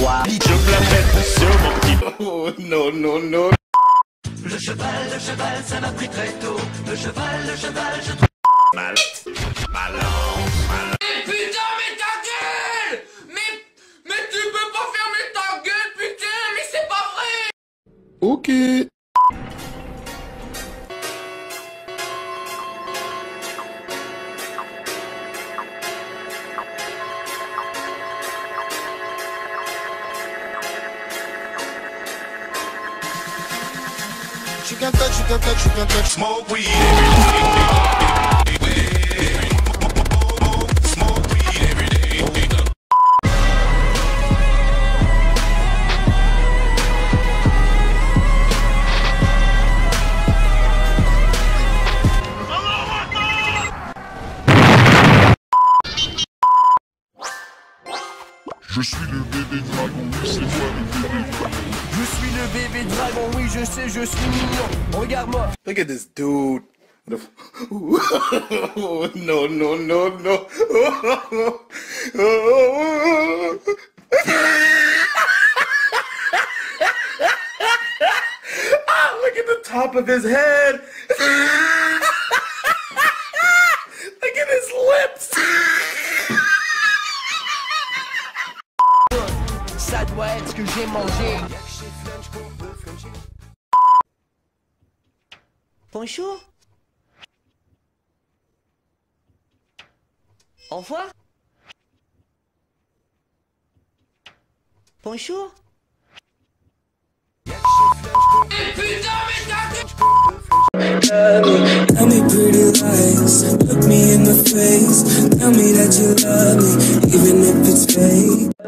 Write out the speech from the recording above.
moi. Je me la pète sur mon petit. Oh non, non, non. Le cheval, le cheval, ça m'a pris très tôt. Le cheval, le cheval, je Mal. Malin. Malin. Putain, mais ta gueule Mais, mais tu peux pas fermer ta gueule, putain, mais c'est pas vrai Ok. You can touch, you can touch, you can touch. Smoke weed every day. Smoke weed every day. Je suis le bébé dragon, c'est moi le bébé bébé dragon, oui je sais, je suis mignon. Regarde-moi. Look at this dude. No, no, no, no. ah, look at the top of his head. doit être ce que j'ai mangé? Bonjour. Au revoir. Bonjour. Tell me pretty lies, look me in the face. Tell me that you love me, even if it's fake.